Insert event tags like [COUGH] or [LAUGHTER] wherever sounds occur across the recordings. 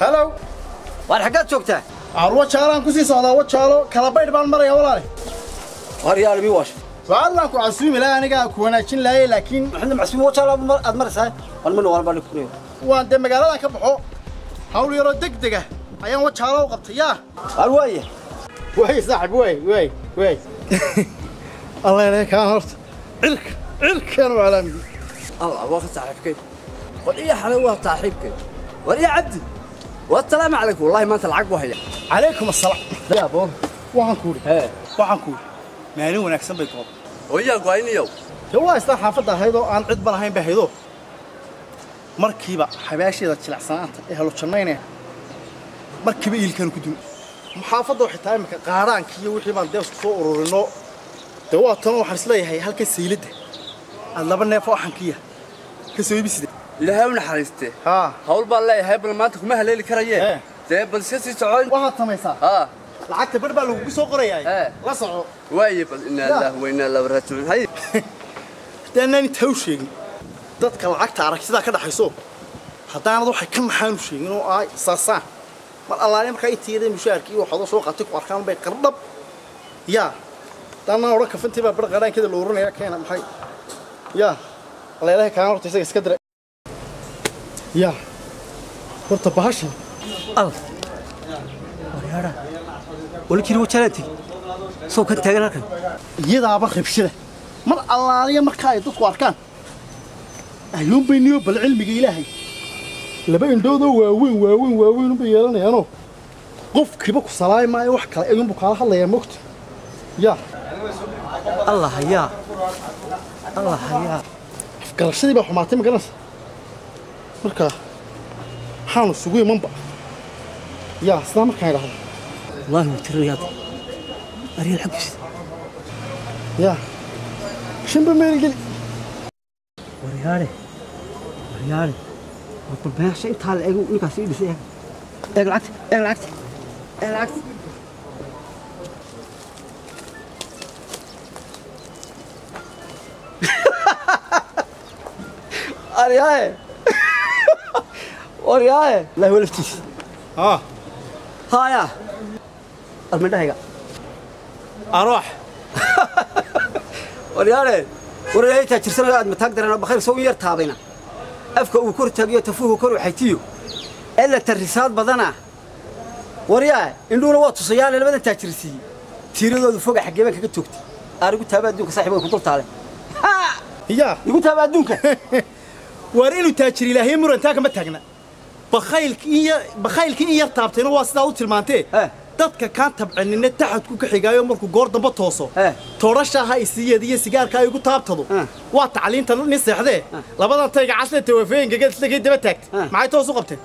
هلاو والحقات شوكته عروة شارعان كسي صادا عروة شارو كلابير يا مريا ولاي واريا اللي بيواش فعلا كو عسومي لا انا كونا شن لاي لكن احنا معسومي وشارو ادمرسا والمن وارب على الكوري وان دم قالا كبحو حاولوا يرو دق دقة ايام وشارو قبط يا عروية وي صاحب وي وي وي الله يليك انا عرفت الك الك يا معلمي الله واخذ صاحبك قول يا حلوه صاحبك قول يا عدي والسلام عليكم والله ما انت العقب وهي عليكم السلام يا بون وحن كور ها إيه. وحن كور مالو وناكسن بيكوب ويا غاينيو يو الله استا حافظ هيدو ان عيد بلهين بهيدو مركيبا حباشيدا جلعسانت اهلو إيه جنينه مركيبا ييلكان كدوم محافظه حتى امك قاران كي وخي بان ديس كو اورورينو دواتن وخرسله هي هلكي سيلده ادلبنه فوخان كيا كسويبسيده ilaahay u naxariiste hawl baan leeyahay bal maanta kuma haleeli karayee dee bal iska sii socon waxaad samaysaa lacagta bar baa lagugu soo qorayaa la soco waaye bal inaa ilaahu wa inaa ilaahu raajicuun hay haddaanaani taa u sheegin dadka lacagta aragtidaa ka dhaxayso haddaanad waxay ka maxaanu sheegin oo ay saasaan mar allaale markaa intiiyaday mushaharkii waxaadoo soo qaatay ku arkaan bay qardhab yaa haddaanaan odhan kafantii baa bar qadhaankada la oranayaa keena maxay yaa alla ilaahay kaana horta isaga iska diray yaa horta bahashan adag waryaadha walkina wajalaatay soo ka taagan halkan iyadaaba qabshada mar allaaliya marka ay dadku arkaan ayuunbay niyo bal cilmiga ilaahay laba indhoodoo waaweyn waaweyn waaweyn unbay yeelanayaanoo qofkiiba ku salaay maayo wax kale ayuunbu kaala hadlayaa mogta yaa allah yaa allah yaa afgarashadii baa xumaatay ma garanaysa marka waxaanu sugay manba yaa sidaa markaan idhahda wallahi wuu tirirayaad aryaal xaggiisa yaa shanba meelan geli waryaale waryaale bal meesha intaa la eego ninkaas ii dhisay eeg lacagta eeg lacagta eeg lacagta aryaaye oryae ilahi walaftiis haya armidhahayga aroox oryaane waryahay taajirsana aad mataag dareen oo bakhayr soo yar taabayna afka uu kor taagiyo tafuhu kor u xaytiyo ila tarisaad badana waryaay indhuuna waa tusayaal labada taajirsiyi tiiradoodu foga xageebaan kaga toogtay arigu taaba adduunka saaxiibada ku dul taale ya igu taaba adduunka waar inuu taajir ilaahay murantaa kama taagna بخيل كي يا بخيل كي يا تابتين dadka ka tabcinina taxad ku xigaayo markuu goor dambe tooso toorasha ha isiiyeed iyo sigaarka ay ugu taabtado waa tacliinta nin seexdee labada tayga casle tawafeeyingagad isla geed dambe maxay toos u qabteen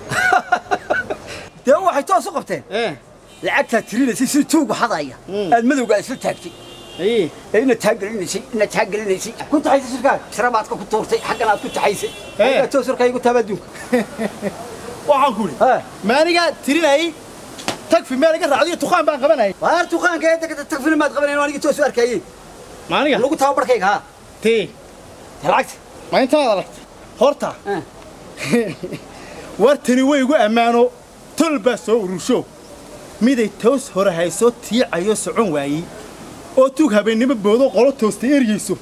dee waxay toos u qabteen lacagtaa tirinaysay si tuug hadaya aad madowgaa isla taagtay ee ina taagrinay si ina taagrinay si ku taxaysay shirkaag shirabaadka ku toortay xaqnaad ku taxaysay toos warkaa igu taaba adduunka waxaan ku idhi maanigaa tirinayay tagfi meel iga raacdiyo tuqaan baan qabanayay waar tuqaanka ee degada tagfina maad qabanayn aniga toos u maaniga lagu tababarkayga haa tee lacagta ma intaad aragtay horta war tani way igu ammaano tol baa soo urusho miday toos hore hayso tiicayo socon waayey oo tuug habeennimo boodo qolo toosta eryayso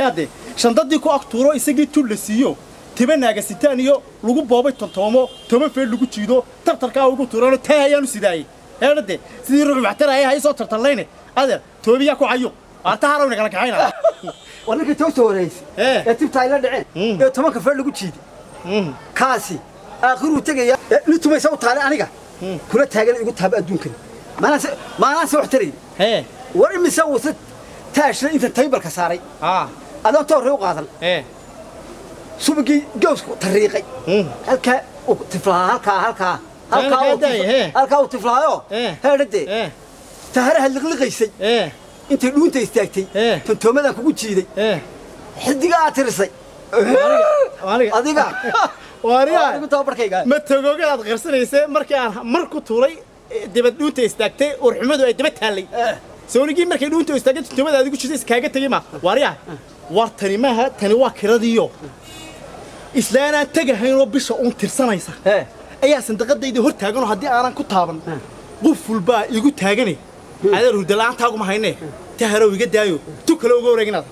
yaadee shandadii ku ag tuuro isagii tull la siiyo تبى ناقص الثانية لقوا بابا تنتامو تبى فين لقوا تيدو ترتركا وقوا ترانو تهيانو سيداي هرده سيدي روح بعترا هي هاي صوت ترتلينه هذا تبي ياكو عيو أرتها رونك لك عينا [LAUGHS] ولكن توتو رئيس إيه. يا تبي تايلاند عين يا تمك فين كاسي آخره تجي نتوما يسوي طالع أنا كا يقول تابع دونك ما ناس ما ناس وحتري إيه. وري مسوي ست تاش انت تايبر كساري اه انا تور هو قاضل إيه. subagii joosku tariiqay halkaa tiflaa halkaa halkaa halkaa uu tiflaayo heedhadee taharaha liqliqaysay intay dhuunta istaagtay tantoomadan kugu jiiday xidiga aad tirisay adiga ma togooga aad qarsanaysa markii aan mar ku tuulay dibad dhuunta istaagtay warxumadu ay daba taallay soonigii markay dhuunta istaagtay tantoomada aad igu jiisay iskaaga tegay ma waaryaa war tani maaha tani waa kiradiyo isla inaan tagahaynoo bisha uun tirsanaysa ayaa sandaqadayda hor taaganoo haddii aanan ku taaban qof walbaa igu taaganay adeer hurdala-aantaaguma hayne taharow iga daayo tu kale uga wareeginaada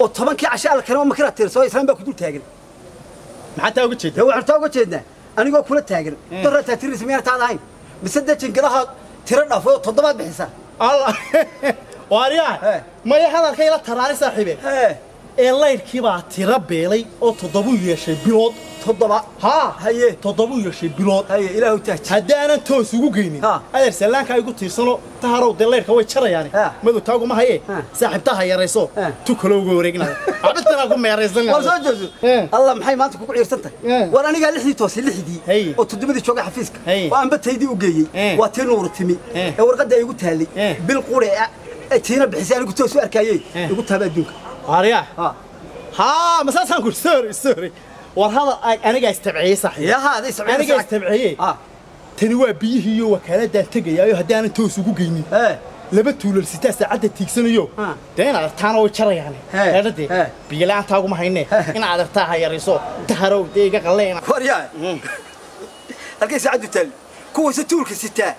oo tobankii cashe alla karima makira tirsoo islaan baa ku dul taagan maxaa taa uga jeeda waxaan taa uga jeednaa anigoo kula taagan darra taatiris miyaan taad ahayn mise dejingadaha tiro dhaafoo toddobaad bixisaa alla waariyaa maya hadalka ila taraari saaxiibe الليركي باتي ربي لي او تضبو يشي بلوت تضبا ها هي تضبو يشي بلوت هي الى هو تاج هدا انا تو سوغو غيني ها هذا سلان كاي كو تيرسلو تهارو دي ليركا وي جرا يعني ما دو تاغو ما هي صاحب تا هي ريسو تو كلو غو ريغنا عبد تنا كو ميريسن ور سو جوز الله محي ما تكو قيرسنت ور اني قال لخدي توسي لخدي او تدمدي جوغا حفيسك وان بتيدي او غيي وا تينو ورتمي ورقه دا ايغو تالي بالقوري اتينا بحسابي قلت له سؤال كايي قلت هذا دوك اريح ها ها مساس اقول سوري سوري war hadal aniga istabciyey saaxiib yaa hada istabciyey aniga istabciyey ah tani waa biyihiiyo waa kala daan tegayaayo haddaanan toos ugu geynin laba tuulal sitaa saacadda tiigsanayo dee inaad artaana way jarayaan eedhade biyalaanta uguma hayne inaad artaa ha yariso daharow dee iga qalleena waryaa halkay saacaddu taal kuwayse tuulka sitaa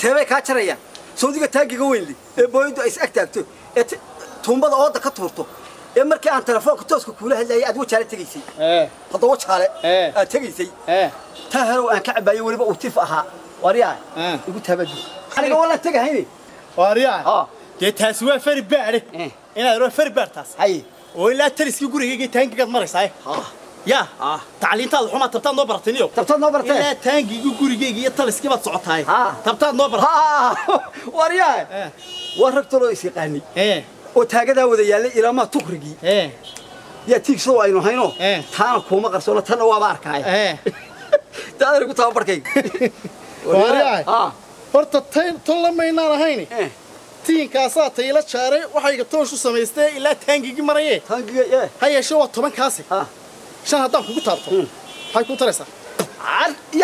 teebay kaa jarayaan sawdiga taagiga weynli ee booyaddu ay is ag taagto ee tuumbada ooda ka tuurto ee markii aan telefoonka tooska kuula hadlayay aad wajaale tagaysay ee hadda wajaale aad tagaysay ee taharow aan ka cabaayay waliba uu tif ahaa wariyaa igu taabadi aniga wala tagahayni wariyaa ha dee taas waa fari baare inaad roo fari baartaas hay oo ilaa taliskii gurigayga taankigaad maraysaa ha يا تعلينتها الحمى تبتان نوبر تنيو تبتان نوبر تنيو لا تانجي جوري جي يطلس كيف تصعطها تبتان نوبر ها وريا ورقت له يسيقاني oo taagadaa wada yaallay ilaamaa tukrigii yaa tiigsado aynu hayno taana kuuma qarsoono tanna waaba arkaaya [LAUGHS] daadari ku tababarkayga [LAUGHS] horta tan lamaynaan ahayn tiinkaasaa tayla jaaray waxayga toonshu samaystee ilaa taangigii marayee ha yeeshee waa toban kaasi shan haddaan kugu taabto maxay hmm. kuu taraysaa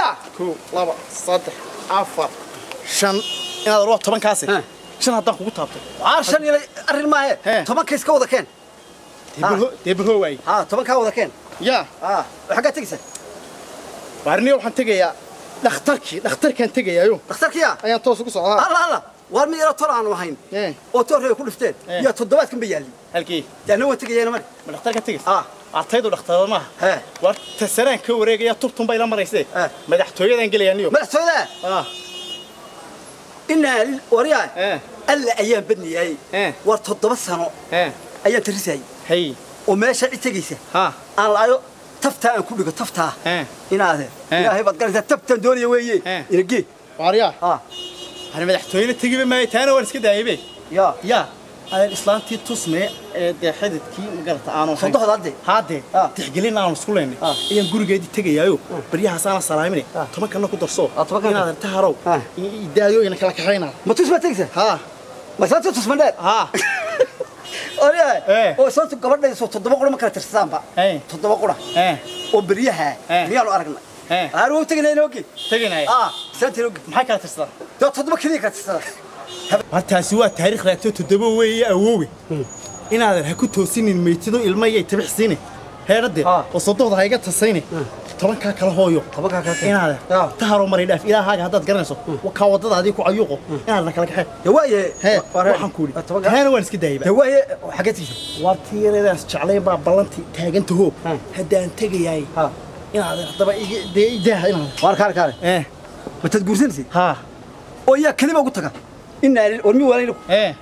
ya laba saddex afar shan inaad waa toban kaasi shan haddaan kugu taabtay aar shan iyo arrin maahe tobanka iska wada keen dee baho waay ha tobankaa wada keen ya waxagaa tegaysaa baarniyo waxaan tegayaa dhakhtarkii dhakhtarkaan tegayaayo dhakhtarkiya ayaan toos ugu socdaa alla alla waar mid yaro tol aanu ahayn oo toorreega ku dhifteen yaa toddobaadkan ba yaalli halkii yaana waan tegayaana mari ma dhakhtarkaan tegaysa artaydu dhakhtarada maaha waar tasaraan ka wareegaya tubtun bay la maraysee madaxtooyadan gelayaa niyo madaxtooyada إن وريا إيه. ألا أيام بدني أي إيه وارتضى بس هنا إيه أيام ترسي هي وماشى تجيسه ها أنا لايو تفتح أنا كل تفتح إيه إن هذا إن هاي إذا تفتح دوني ويجي يرجع إيه. وريا ها آه. أنا مدحتوين تجيب ما يتانا ورسك دايبي يا يا آه، هذا إسلامتي تسمى ده حدد كي مقالت أنا صدق هذا آه. آه. هذا تحجلين أنا مسؤولين إيه نقول جدي تجي يايو بريها سنة سلايمني تما كنا كنت رصو أتوقع كنا تهرو يدايو إنك لك حينا ما تسمى تكسر ها ما صارت تسمى ده ها أنا أو صارت قبل ده صوت تدبق ولا ما كنا ترسام بقى تدبق ولا أو بريها إيه. بريها لو أرجنا هاروب إيه. تجينا نوكي تجينا آه سنتي نوكي ما حكى ترسام ده تدبق كذي كترسام تاريخ لا تدبوي يا ووي إن هذا هكو توسيني الميتدو المية تبع سيني هاي ردي وصدوه ضحية تسيني ترن كاكل هو يو طبعا كاكل إن هذا تهرو مري داف إلى هاي هذا تقرنسه وكاوت هذا ديكو أيوقه إن هذا كلك هاي دواية هاي وحن كولي هاي وين سك دايبة دواية حاجتي وارتي أنا داس شعلي باب بلنتي تاجن تهو هدا تجي ياي إن هذا طبعا ده ده إن هذا وار كار كار إيه متى تقول سنسي ها أويا كلمة قلتها إن ورمي ولا يلو إيه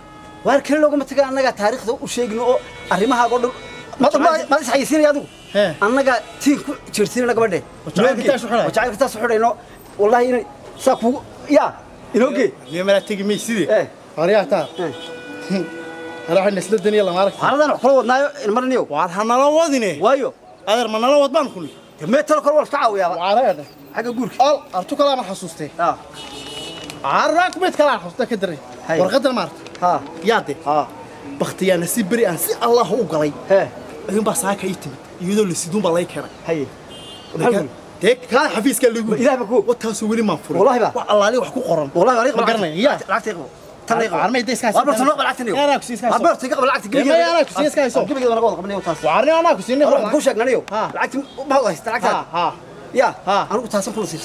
واركنا لو قمت كأن نجا تاريخ ذو وشيء نو أريمها قدر ما ما ما تحيسين يا دو أنا إيه. نجا تين تشرسين لك بدي وشعيب كتاس وحنا وشعيب كتاس وحنا إنه والله إنه ساكو يا إنه كي اليوم لا تيجي ميسي دي إيه أريحتها إيه. [LAUGHS] راح نسل الدنيا الله مارك هذا أنا خلاص نا المرنيو وعارف أنا لا واديني وايو هذا ما أنا لا وادبان كله كمية ترى كل ولا تعاوي يا وعارف هذا حاجة جورك أل أرتو كلام حسوستي آه عراك ميت كلا حسنا كدري ورقة المارت ها يادي ها بختي أنا سبري أنا سي الله هو قلي ها يوم بس هاك يتم يدو اللي سيدون بالله يكره هاي تك كان حفيز كان لقول إله بكو وتاسو ولي منفور والله با الله لي وحكو قرن والله عليك ما قرني يا لعبت يقو طليقه عرمي ديس كاس عبرت نوب لعبت نيو انا كسيس كاس عبرت قبل لعبت قبل يا انا كسيس كاس قبل قبل قبل قبل وتاس وعرني انا كسيني روح بوشك نيو لعبت ما هو لعبت يا انا وتاس فلوس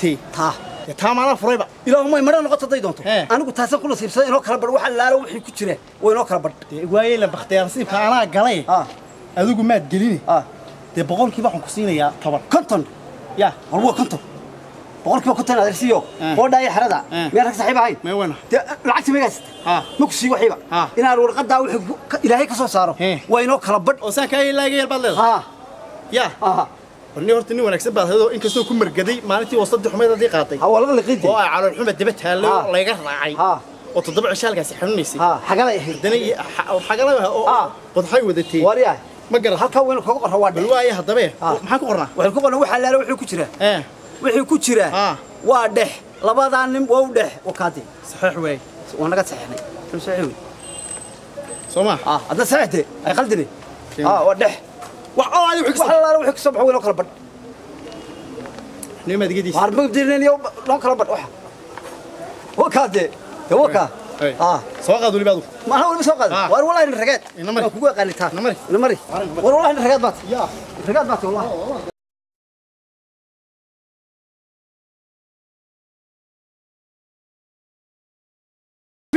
تي تا taamaanaa furay ba ilaahumay madha noqoto haday doonto anigu taasan ku nasiibsaday inoo kala badh wax allaalo wixii ku jira waa inoo kala badh waayeela bakhtiyaar nasiibka anaa galay adigu maad gelini dee boqolkiiba waxaan ku siinayaa toban konton ya walbuwa konton boqolkiiba konton adeer siiyo boodhaaya xerada meel rag saaxiib ahayn dee lacagta magaas ma ku sii waxiiba inaan warqadaa wixii ilaahay ka soo saaro waa inoo kala badh oo saan kaa ilaagayeel baad leedahay ya ورني horta nin wanaagsan baad hadoo inkastoo ku margaday maalintii wasaddii xumeed hadii qaatay ha walaga liqidi oo ay calool xume daba taalo laga raacay oo toddoba cishaalkaasi xanuunaysay ha xagala ahayd dana xagala oo badxay wadatay war yahay ma garan halka weyn kaga qorra waa dheh waaye hadaba maxaa ku qornaa waxaan ku qornaa waxa laala wixii ku jira ee wixii ku jira waa dheh labadan nin waa u dheh wakaadi saxiix weey wanaga saxiixnay saxiix weey soo ma ah adna saxiixte ay qaldini ah waa dheh وحالي وحكسب وحالي وحكسب وحوي لو كربن نيمة دقيدي هرب مديرين اليوم لو كربن وح وكا دي وكا اه سوق هذا اللي بعده ما هو اللي سوق هذا آه. وار والله الرجال إيه، نمري هو قال لي تعال نمري نمري وار والله الرجال بات يا الرجال بات والله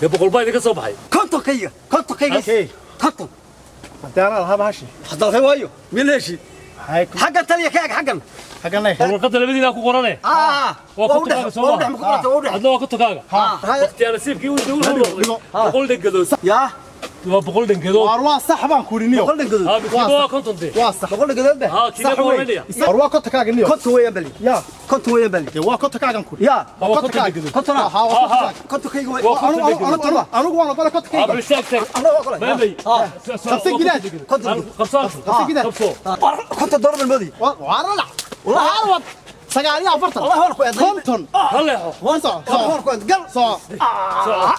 dee boqolbaa idinka soo baxay kontonkayga kontonkayga konton haddaana lahaaba hashi hadalkay waayo mila heshi xaggan taliya ka eg xaggan warqada labadiina ku qorane hadna waa ka tokaaga waqtiyaa nasiibkii u dawladu noqday boqol dheg gadoosa بقول دنجدو واروا صح بان كورينيو بقول دنجدو ها بكيبو كنتن دي وا صح بقول دنجدو ده ها كيبو وينيا واروا كنت كاغن نيو كنت ويا بلي يا كنت ويا بلي وا كنت كاغن كوري يا كنت كاغن كنت ها ها كنت كاغن انا انا ترى انا وانا بلا كنت كاغن ابل شاكتر انا واقول ما بلي خمسة جنيه كنت خمسة خمسة جنيه كنت ضرب المدي وعرلا والله عروض سقالي عفرت الله هو كنت هلا هو قال صح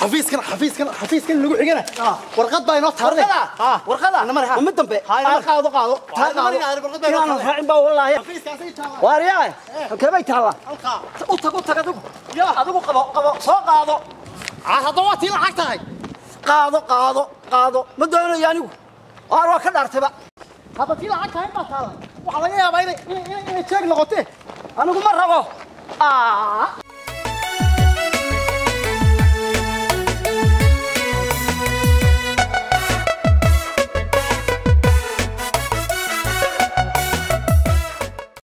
xafiiskan xafiiskan xafiiskan lagu xigana warqad baa inoo taarne warqada nama reha ma dambe ana qaado qaado taaqaado raacin baa wallahi waariyaa kabay taala u tag u tag adigu adigu qabo qabo soo qaado hadda waa tii lacag tahay qaado qaado qaado ma doonayo anigu waar waa ka dhaartaba hadda tii lacag tahay baa taala waxaa laga yaabaa inay inay jeeg noqotee anigu ma rabo